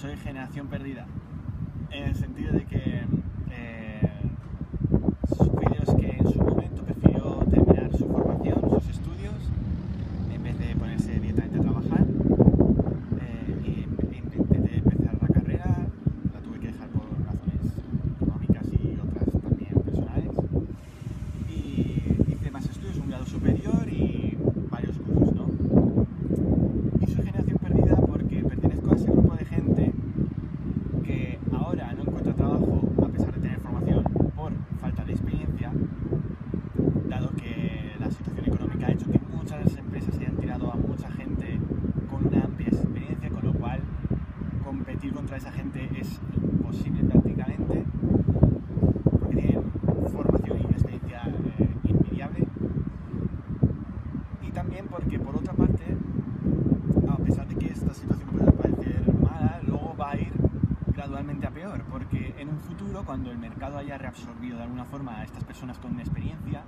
soy generación perdida. En el sentido de que eh, sucedió es que en su momento prefirió terminar su formación, sus estudios, en vez de ponerse directamente a trabajar. Eh, y intenté empezar la carrera, la tuve que dejar por razones económicas y otras también personales. Y hice más estudios, un grado superior y varios cursos, ¿no? Y soy generación perdida porque pertenezco a ese grupo de gente que ahora no encuentra trabajo a pesar de tener formación por falta de experiencia, dado que la situación económica ha hecho que muchas empresas hayan tirado a mucha gente con una amplia experiencia, con lo cual competir contra esa gente es imposible prácticamente, porque tienen formación y experiencia eh, inmediable. Y también porque por otra parte, a pesar de que esta situación pueda parecer mala, luego va a ir gradualmente a peor, porque en un futuro, cuando el mercado haya reabsorbido de alguna forma a estas personas con experiencia,